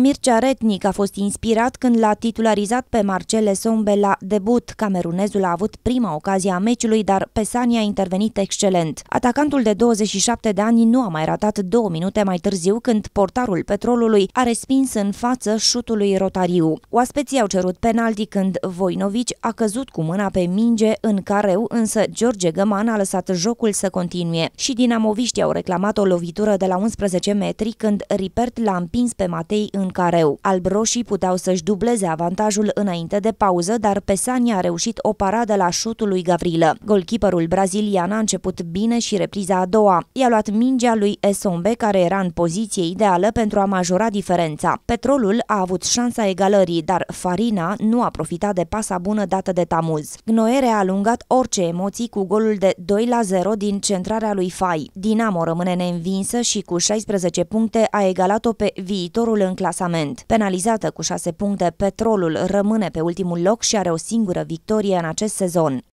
Mircea Retnic a fost inspirat când l-a titularizat pe Marcele Sombe la debut. Camerunezul a avut prima ocazie a meciului, dar Pesani a intervenit excelent. Atacantul de 27 de ani nu a mai ratat două minute mai târziu când portarul petrolului a respins în față șutului Rotariu. Oaspeții au cerut penalti când Voinovici a căzut cu mâna pe minge în careu, însă George Găman a lăsat jocul să continue și dinamoviștii au reclamat o lovitură de la 11 metri când Ripert l-a împins pe Matei în careu. Albroșii puteau să-și dubleze avantajul înainte de pauză, dar Pesani a reușit o paradă la șutul lui Gavrilă. Golkeeperul brazilian a început bine și repriza a doua. I-a luat mingea lui Esombe, care era în poziție ideală pentru a majora diferența. Petrolul a avut șansa egalării, dar Farina nu a profitat de pasa bună dată de Tamuz. Gnoere a alungat orice emoții cu golul de 2 la 0 din centrarea lui Fai. Dinamo rămâne neînvinsă și cu 16 puncte a egalat-o pe viitorul în clasament. Penalizată cu 6 puncte, Petrolul rămâne pe ultimul loc și are o singură victorie în acest sezon.